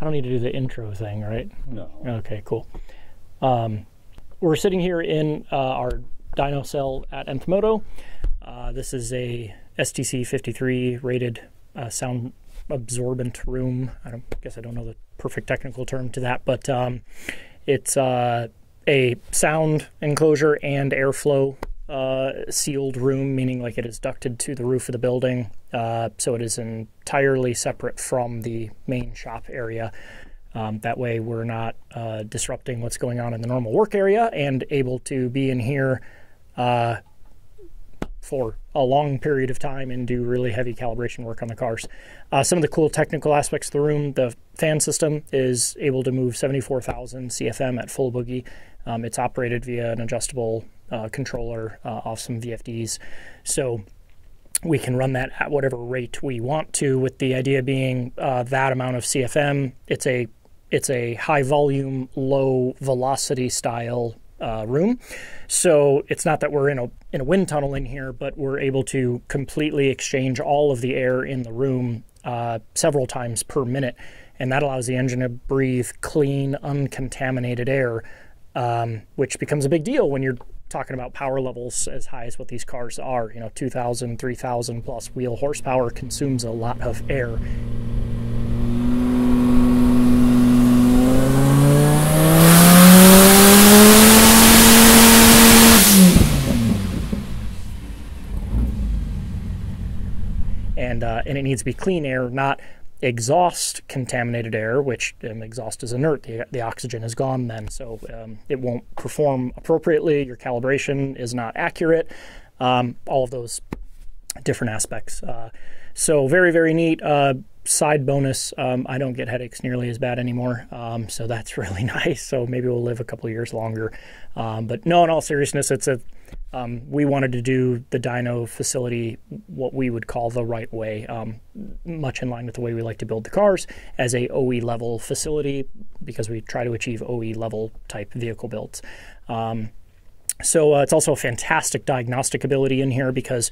I don't need to do the intro thing, right? No. Okay, cool. Um, we're sitting here in uh, our dyno cell at Nthmoto. Uh, this is a STC 53 rated uh, sound absorbent room. I don't guess I don't know the perfect technical term to that, but um, it's uh, a sound enclosure and airflow uh, sealed room, meaning like it is ducted to the roof of the building. Uh, so it is entirely separate from the main shop area. Um, that way, we're not uh, disrupting what's going on in the normal work area and able to be in here uh, for a long period of time and do really heavy calibration work on the cars. Uh, some of the cool technical aspects of the room the fan system is able to move 74,000 CFM at full boogie. Um, it's operated via an adjustable uh, controller uh, off some VFDs. So we can run that at whatever rate we want to, with the idea being uh, that amount of CFM. It's a it's a high volume, low velocity style uh, room. So it's not that we're in a in a wind tunnel in here, but we're able to completely exchange all of the air in the room uh, several times per minute, and that allows the engine to breathe clean, uncontaminated air, um, which becomes a big deal when you're talking about power levels as high as what these cars are. You know, 2,000, 3,000 plus wheel horsepower consumes a lot of air. And, uh, and it needs to be clean air, not exhaust contaminated air, which um, exhaust is inert. The, the, oxygen is gone then, so um, it won't perform appropriately. Your calibration is not accurate. Um, all of those different aspects. Uh, so very, very neat. Uh, side bonus, um, I don't get headaches nearly as bad anymore, um, so that's really nice. So maybe we'll live a couple years longer. Um, but no, in all seriousness, it's a um, we wanted to do the dyno facility what we would call the right way, um, much in line with the way we like to build the cars as a OE level facility because we try to achieve OE level type vehicle builds. Um, so uh, it's also a fantastic diagnostic ability in here because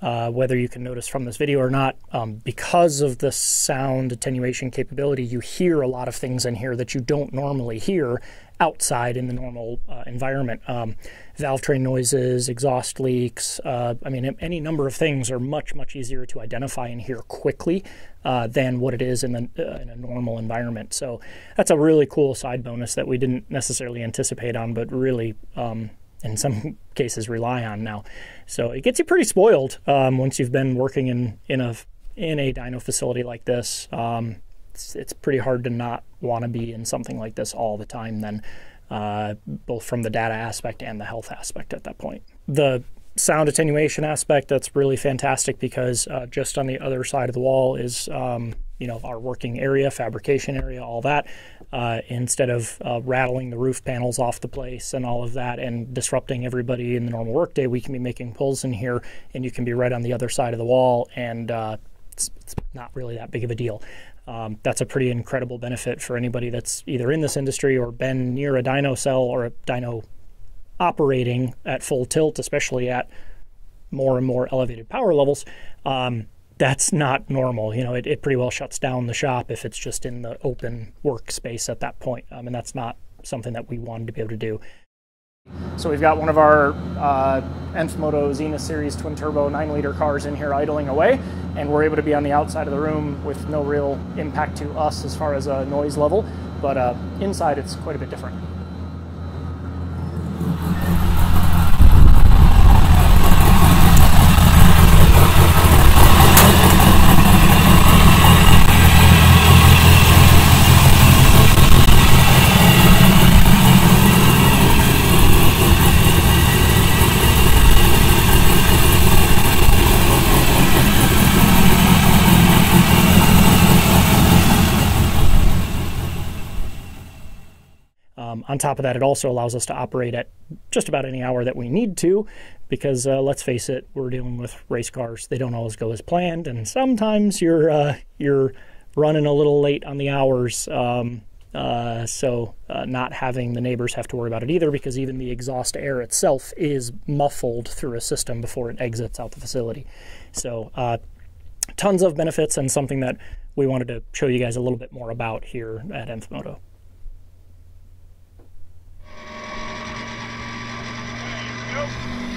uh, whether you can notice from this video or not, um, because of the sound attenuation capability, you hear a lot of things in here that you don't normally hear outside in the normal uh, environment. Um, valve train noises, exhaust leaks, uh, I mean, any number of things are much, much easier to identify and hear quickly uh, than what it is in, the, uh, in a normal environment. So that's a really cool side bonus that we didn't necessarily anticipate on, but really um, in some cases rely on now. So it gets you pretty spoiled um, once you've been working in in a in a dyno facility like this. Um, it's, it's pretty hard to not want to be in something like this all the time. Then, uh, both from the data aspect and the health aspect at that point. The sound attenuation aspect that's really fantastic because uh, just on the other side of the wall is um, you know our working area fabrication area all that uh, instead of uh, rattling the roof panels off the place and all of that and disrupting everybody in the normal workday we can be making pulls in here and you can be right on the other side of the wall and uh, it's, it's, not really that big of a deal um, that's a pretty incredible benefit for anybody that's either in this industry or been near a dyno cell or a dyno operating at full tilt, especially at more and more elevated power levels, um, that's not normal. You know, it, it, pretty well shuts down the shop if it's just in the open workspace at that point. Um, and that's not something that we wanted to be able to do. So we've got one of our uh, Nthmoto Zenith Series twin turbo 9 liter cars in here idling away, and we're able to be on the outside of the room with no real impact to us as far as a noise level, but uh, inside it's quite a bit different. Um, on top of that, it also allows us to operate at just about any hour that we need to, because uh, let's face it, we're dealing with race cars. They don't always go as planned, and sometimes you're uh, you're running a little late on the hours. Um, uh, so uh, not having the neighbors have to worry about it either, because even the exhaust air itself is muffled through a system before it exits out the facility. So uh, tons of benefits and something that we wanted to show you guys a little bit more about here at Nthmoto. Bye.